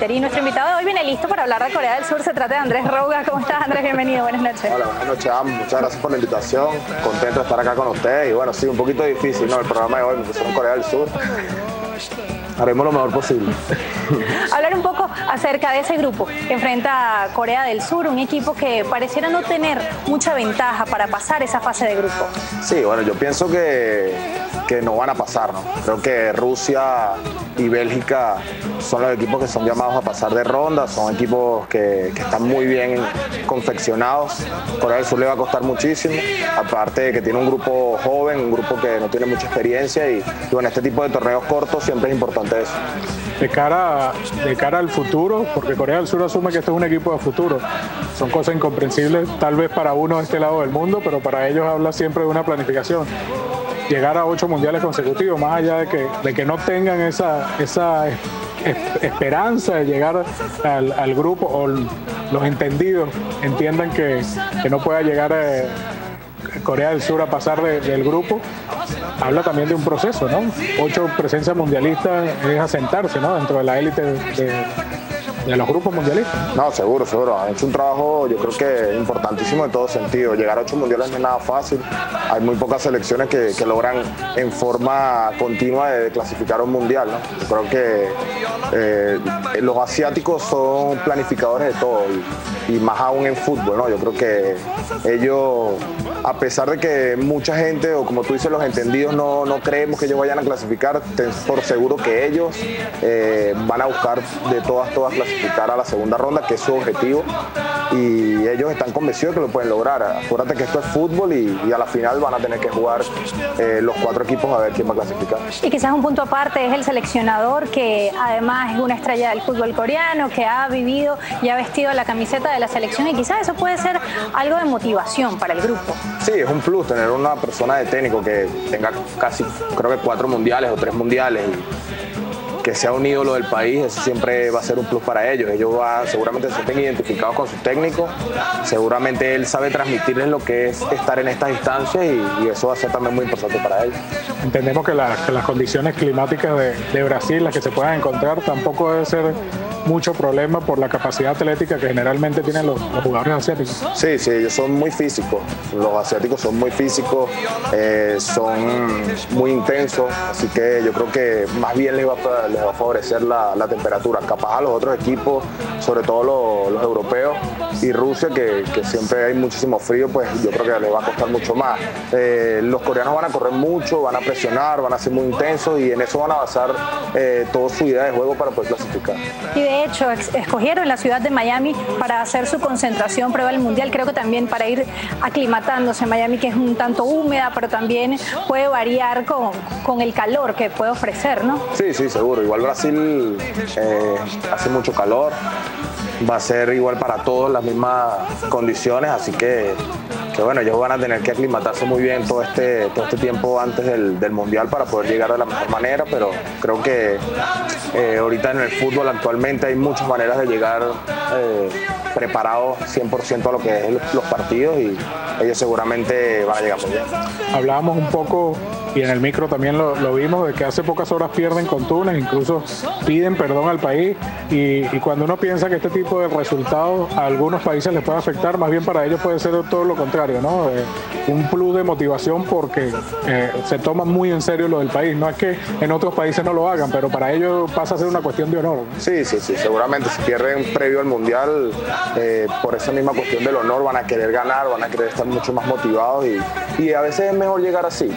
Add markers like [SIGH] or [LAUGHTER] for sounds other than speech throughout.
Y nuestro invitado de hoy viene listo para hablar de Corea del Sur. Se trata de Andrés Roga. ¿Cómo estás, Andrés? Bienvenido. Buenas noches. Hola, buenas noches, Muchas gracias por la invitación. Contento de estar acá con ustedes. Y bueno, sí, un poquito difícil, ¿no? El programa de hoy me pusieron Corea del Sur haremos lo mejor posible. [LAUGHS] Hablar un poco acerca de ese grupo que enfrenta a Corea del Sur, un equipo que pareciera no tener mucha ventaja para pasar esa fase de grupo. Sí, bueno, yo pienso que, que no van a pasar, ¿no? Creo que Rusia y Bélgica son los equipos que son llamados a pasar de ronda, son equipos que, están muy bien confeccionados. Corea del Sur le va a costar muchísimo, aparte de que tiene un grupo joven, un grupo que no tiene mucha experiencia y, y bueno, este tipo de torneos cortos siempre es importante de cara, de cara al futuro, porque Corea del Sur asume que esto es un equipo de futuro. Son cosas incomprensibles tal vez para uno de este lado del mundo, pero para ellos habla siempre de una planificación. Llegar a ocho mundiales consecutivos, más allá de que, de que no tengan esa, esa esperanza de llegar al, grupo o los entendidos entiendan que, no pueda llegar a eh, Corea del Sur a pasar del grupo, habla también de un proceso, ¿no? Ocho presencias mundialistas es asentarse, ¿no? Dentro de la élite de, los grupos mundialistas. No, seguro, seguro. Han hecho un trabajo, yo creo que importantísimo en todo sentido. Llegar a ocho mundiales no es nada fácil. Hay muy pocas selecciones que, logran en forma continua de clasificar un mundial. ¿no? Yo creo que eh, los asiáticos son planificadores de todo y, más aún en fútbol. ¿no? Yo creo que ellos a pesar de que mucha gente, o como tú dices, los entendidos no, no creemos que ellos vayan a clasificar, por seguro que ellos eh, van a buscar de todas, todas clasificar a la segunda ronda, que es su objetivo, y ellos están convencidos de que lo pueden lograr. Acuérdate que esto es fútbol y, a la final van a tener que jugar eh, los cuatro equipos a ver quién va a clasificar. Y quizás un punto aparte es el seleccionador, que además es una estrella del fútbol coreano, que ha vivido y ha vestido la camiseta de la selección, y quizás eso puede ser algo de motivación para el grupo. Sí, es un plus tener una persona de técnico que tenga casi, creo que cuatro mundiales o tres mundiales. Y que sea un ídolo del país, eso siempre va a ser un plus para ellos. Ellos van, seguramente se sienten identificados con su técnico, seguramente él sabe transmitirles lo que es estar en estas instancias y, eso va a ser también muy importante para ellos. Entendemos que, las condiciones climáticas de, de Brasil, las que se puedan encontrar, tampoco debe ser mucho problema por la capacidad atlética que generalmente tienen los, jugadores asiáticos. Sí, sí, ellos son muy físicos. Los asiáticos son muy físicos, eh, son muy intensos, así que yo creo que más bien les va a, les va a favorecer la, temperatura. Capaz a los otros equipos, sobre todo los, europeos y Rusia, que, siempre hay muchísimo frío, pues yo creo que les va a costar mucho más. Eh, los coreanos van a correr mucho, van a presionar, van a ser muy intensos y en eso van a basar eh, toda su idea de juego para poder clasificar de hecho escogieron la ciudad de Miami para hacer su concentración prueba del Mundial, creo que también para ir aclimatándose. Miami que es un tanto húmeda, pero también puede variar con, con el calor que puede ofrecer, ¿no? Sí, sí, seguro. Igual Brasil eh, hace mucho calor, va a ser igual para todos las mismas condiciones, así que bueno, ellos van a tener que aclimatarse muy bien todo este, todo este tiempo antes del, Mundial para poder llegar de la mejor manera, pero creo que eh, ahorita en el fútbol actualmente hay muchas maneras de llegar eh, preparados 100% a lo que es los partidos y ellos seguramente van a llegar muy bien. Hablábamos un poco y en el micro también lo, vimos, de que hace pocas horas pierden con Túnez, incluso piden perdón al país y, cuando uno piensa que este tipo de resultados a algunos países les puede afectar, más bien para ellos puede ser todo lo contrario, ¿no? Eh, un plus de motivación porque eh, se toma muy en serio lo del país, no es que en otros países no lo hagan, pero para ellos pasa a ser una cuestión de honor. Sí, sí, sí, seguramente si pierden previo al Mundial, eh, por esa misma cuestión del honor van a querer ganar, van a querer estar mucho más motivados y, y a veces es mejor llegar así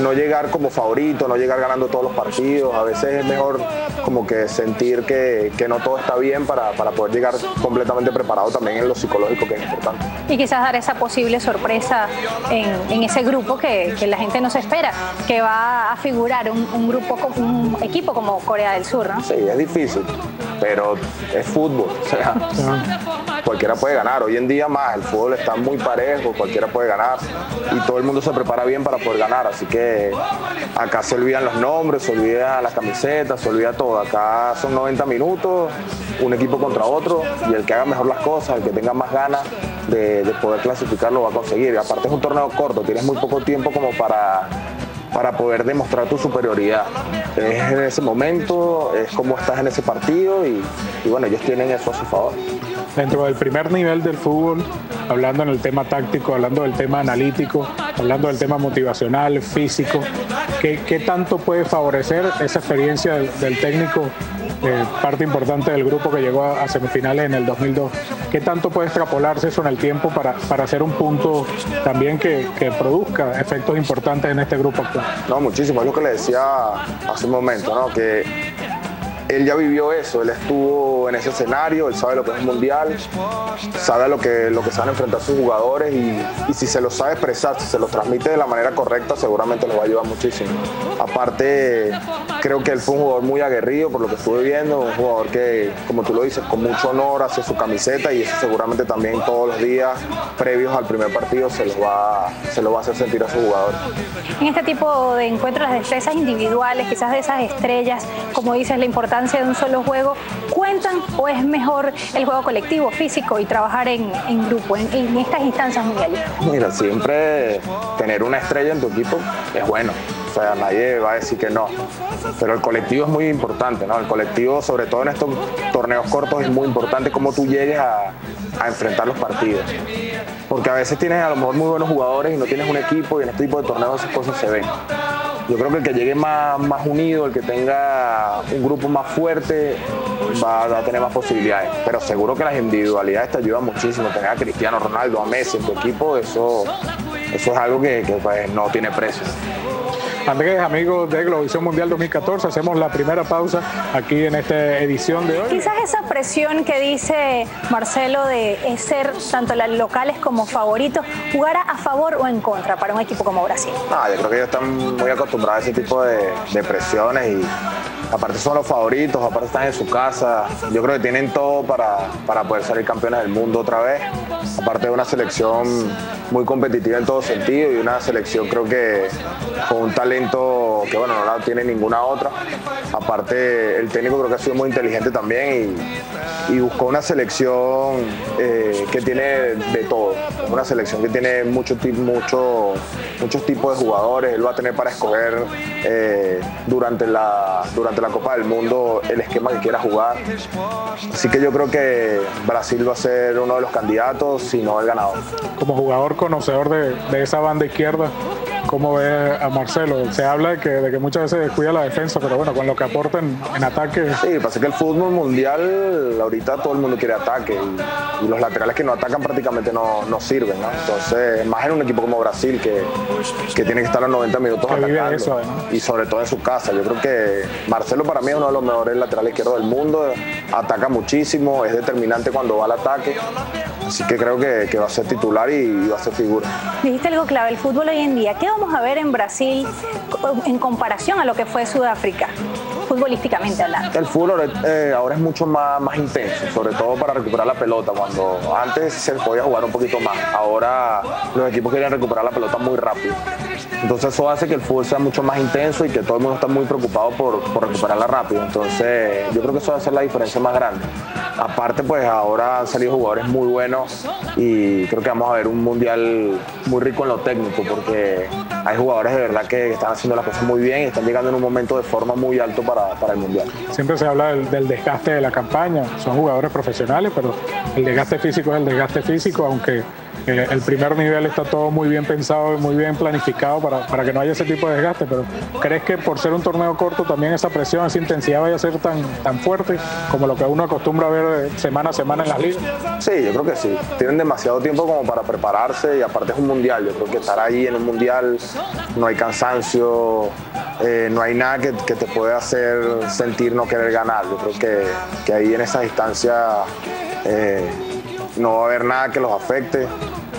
no llegar como favorito, no llegar ganando todos los partidos. A veces es mejor como que sentir que, no todo está bien para, poder llegar completamente preparado también en lo psicológico, que es importante. Y quizás dar esa posible sorpresa en, ese grupo que, la gente no se espera, que va a figurar un, grupo, un equipo como Corea del Sur, ¿no? Sí, es difícil, pero es fútbol. O sea, cualquiera puede ganar. Hoy en día más, el fútbol está muy parejo, cualquiera puede ganar y todo el mundo se prepara bien para poder ganar. Así que acá se olvidan los nombres, se olvida las camisetas, se olvida todo. Acá son 90 minutos, un equipo contra otro y el que haga mejor las cosas, el que tenga más ganas de, poder clasificar lo va a conseguir. Y aparte es un torneo corto, tienes muy poco tiempo como para para poder demostrar tu superioridad. Es en ese momento, es como estás en ese partido y, y bueno, ellos tienen eso a su favor. Dentro del primer nivel del fútbol, hablando en el tema táctico, hablando del tema analítico, hablando del tema motivacional, físico, ¿qué, tanto puede favorecer esa experiencia del, técnico, eh, parte importante del grupo que llegó a, semifinales en el 2002? ¿Qué tanto puede extrapolarse eso en el tiempo para, para hacer un punto también que, que produzca efectos importantes en este grupo actual? No, muchísimo, es lo que le decía hace un momento, ¿no? que él ya vivió eso, él estuvo en ese escenario, él sabe lo que es un mundial, sabe lo que, lo que se van a enfrentar sus jugadores y, si se lo sabe expresar, si se lo transmite de la manera correcta, seguramente lo va a ayudar muchísimo. Aparte, creo que él fue un jugador muy aguerrido por lo que estuve viendo, un jugador que, como tú lo dices, con mucho honor hacia su camiseta y eso seguramente también todos los días previos al primer partido se lo va, se lo va a hacer sentir a sus jugadores. En este tipo de encuentros, las destrezas individuales, quizás de esas estrellas, como dices, la importancia de un solo juego, ¿cuentan o es mejor el juego colectivo, físico y trabajar en, grupo, en, estas instancias mundiales? Mira, siempre tener una estrella en tu equipo es bueno. O sea, nadie va a decir que no. Pero el colectivo es muy importante, ¿no? El colectivo, sobre todo en estos torneos cortos, es muy importante cómo tú llegues a, a enfrentar los partidos. Porque a veces tienes a lo mejor muy buenos jugadores y no tienes un equipo y en este tipo de torneos esas cosas se ven. Yo creo que el que llegue más, más unido, el que tenga un grupo más fuerte, va, a tener más posibilidades. Pero seguro que las individualidades te ayudan muchísimo. Tener a Cristiano Ronaldo, a Messi en tu equipo, eso, eso es algo que, pues, no tiene precio. Andrés, amigos de Globovisión Mundial 2014, hacemos la primera pausa aquí en esta edición de hoy. Quizás esa presión que dice Marcelo de ser tanto las locales como favoritos, ¿jugará a favor o en contra para un equipo como Brasil? No, yo creo que ellos están muy acostumbrados a ese tipo de, de presiones y aparte son los favoritos, aparte están en su casa. Yo creo que tienen todo para, para poder salir campeones del mundo otra vez. Aparte de una selección muy competitiva en todo sentido y una selección creo que con un talento que bueno, no la tiene ninguna otra. Aparte el técnico creo que ha sido muy inteligente también y, buscó una selección eh, que tiene de todo. Una selección que tiene mucho, mucho, muchos tipos de jugadores. Él va a tener para escoger eh, durante, la, durante la Copa del Mundo el esquema que quiera jugar. Así que yo creo que Brasil va a ser uno de los candidatos, si no el ganador. Como jugador conocedor de, de esa banda izquierda, ¿Cómo ve a Marcelo? Se habla de que, de que muchas veces descuida la defensa, pero bueno, con lo que aportan en ataque. Sí, pasa que el fútbol mundial, ahorita todo el mundo quiere ataque y, los laterales que no atacan prácticamente no, no, sirven, ¿no? Entonces, más en un equipo como Brasil que, que tiene que estar los 90 minutos atacando. Eso, y sobre todo en su casa. Yo creo que Marcelo para mí es uno de los mejores laterales izquierdos del mundo. Ataca muchísimo, es determinante cuando va al ataque. Así que creo que, que va a ser titular y, va a ser figura. Dijiste algo clave, el fútbol hoy en día. ¿Qué vamos a ver en Brasil en comparación a lo que fue Sudáfrica? Futbolísticamente hablando. El fútbol eh, ahora es mucho más, más intenso, sobre todo para recuperar la pelota, cuando antes se podía jugar un poquito más, ahora los equipos quieren recuperar la pelota muy rápido. Entonces eso hace que el fútbol sea mucho más intenso y que todo el mundo está muy preocupado por, por recuperarla rápido. Entonces yo creo que eso va a ser la diferencia más grande. Aparte, pues ahora han salido jugadores muy buenos y creo que vamos a ver un mundial muy rico en lo técnico porque hay jugadores de verdad que están haciendo las cosas muy bien y están llegando en un momento de forma muy alto para, para el mundial. Siempre se habla del, del, desgaste de la campaña, son jugadores profesionales, pero el desgaste físico es el desgaste físico, aunque eh, el primer nivel está todo muy bien pensado y muy bien planificado para, para, que no haya ese tipo de desgaste, pero ¿crees que por ser un torneo corto también esa presión, esa intensidad vaya a ser tan, tan fuerte como lo que uno acostumbra a ver semana a semana en las ligas? Sí, yo creo que sí. Tienen demasiado tiempo como para prepararse y aparte es un mundial. Yo creo que estar ahí en un mundial no hay cansancio, eh, no hay nada que, que, te pueda hacer sentir no querer ganar. Yo creo que, que ahí en esa distancia eh, no va a haber nada que los afecte.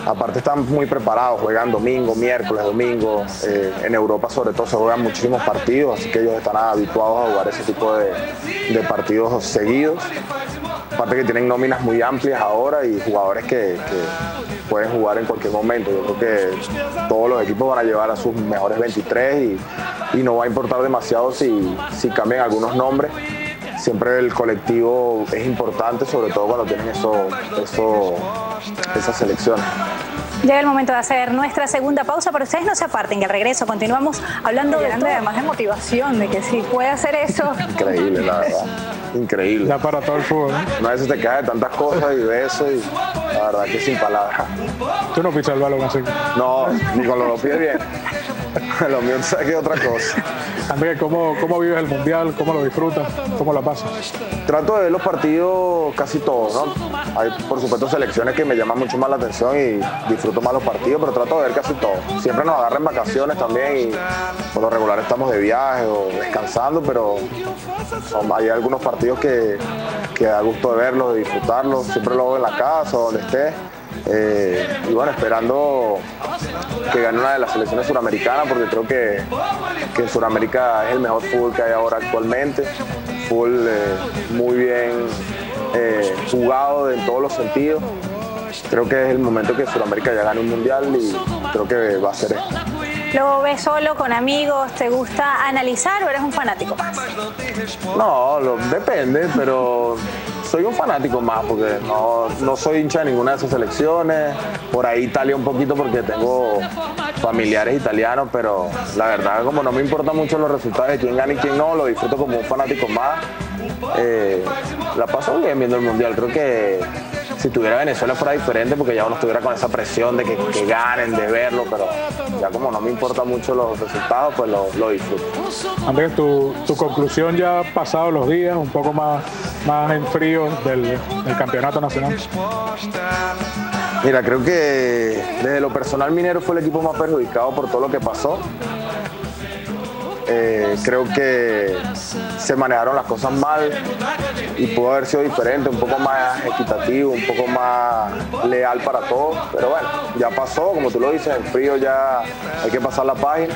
Aparte están muy preparados, juegan domingo, miércoles, domingo. Eh, en Europa sobre todo se juegan muchísimos partidos, así que ellos están habituados a jugar ese tipo de, partidos seguidos. Aparte que tienen nóminas muy amplias ahora y jugadores que, pueden jugar en cualquier momento. Yo creo que todos los equipos van a llevar a sus mejores 23 y, no va a importar demasiado si, si cambian algunos nombres siempre el colectivo es importante, sobre todo cuando tienen eso, eso, esas selecciones. Llega el momento de hacer nuestra segunda pausa, pero ustedes no se aparten, que al regreso continuamos hablando de, además de motivación, de que si puede hacer eso. [LAUGHS] Increíble, la verdad. Increíble. Da para todo el fútbol. ¿no? A veces te cae de tantas cosas y de eso y la verdad que sin palabras. Tú no pisas el balón así. No, ni con los pies bien. [LAUGHS] lo mío es otra cosa. [LAUGHS] Andrés, ¿cómo, ¿cómo vives el Mundial? ¿Cómo lo disfrutas? ¿Cómo la pasas? Trato de ver los partidos casi todos, ¿no? Hay, por supuesto, selecciones que me llaman mucho más la atención y disfruto más los partidos, pero trato de ver casi todos. Siempre nos agarran vacaciones también y por lo regular estamos de viaje o descansando, pero hay algunos partidos que, que da gusto de verlos, de disfrutarlos. Siempre lo veo en la casa o donde esté. Eh, y bueno, esperando que gane una de las selecciones suramericanas, porque creo que, que en Sudamérica es el mejor fútbol que hay ahora actualmente. Fútbol eh, muy bien eh, jugado en todos los sentidos. Creo que es el momento que Sudamérica ya gane un mundial y creo que va a ser esto. ¿Lo ves solo, con amigos? ¿Te gusta analizar o eres un fanático más? No, depende, pero soy un fanático más porque no, no soy hincha de ninguna de esas selecciones. Por ahí Italia un poquito porque tengo familiares italianos, pero la verdad como no me importan mucho los resultados de quién gana y quién no, lo disfruto como un fanático más. Eh, la paso bien viendo el Mundial, creo que si tuviera Venezuela fuera diferente porque ya uno estuviera con esa presión de que, ganen, de verlo, pero ya como no me importa mucho los resultados, pues lo, disfruto. Andrés, tu, conclusión ya ha pasado los días, un poco más, más en frío del, campeonato nacional. Mira, creo que desde lo personal Minero fue el equipo más perjudicado por todo lo que pasó. Eh, creo que se manejaron las cosas mal y pudo haber sido diferente, un poco más equitativo, un poco más leal para todos. Pero bueno, ya pasó, como tú lo dices, el frío ya hay que pasar la página.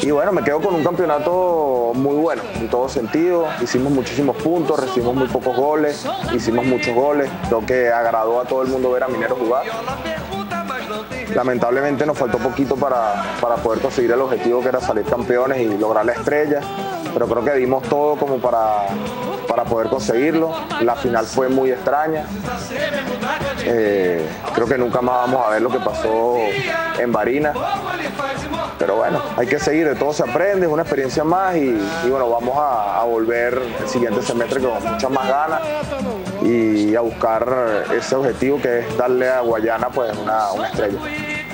Y bueno, me quedo con un campeonato muy bueno en todo sentido. Hicimos muchísimos puntos, recibimos muy pocos goles, hicimos muchos goles. Creo que agradó a todo el mundo ver a Minero jugar. Lamentablemente nos faltó poquito para, para poder conseguir el objetivo que era salir campeones y lograr la estrella, pero creo que dimos todo como para, para poder conseguirlo. La final fue muy extraña. Eh, creo que nunca más vamos a ver lo que pasó en Barina. Pero bueno, hay que seguir, de todo se aprende, es una experiencia más y, bueno, vamos a, volver el siguiente semestre con muchas más ganas y a buscar ese objetivo que es darle a Guayana pues una, una estrella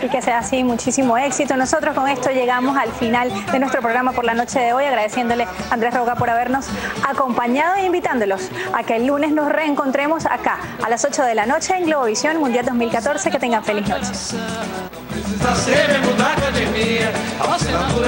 y que sea así muchísimo éxito. Nosotros con esto llegamos al final de nuestro programa por la noche de hoy, agradeciéndole a Andrés Roca por habernos acompañado e invitándolos a que el lunes nos reencontremos acá a las 8 de la noche en Globovisión Mundial 2014. Que tengan feliz noche. Pra sempre mudar a academia, a.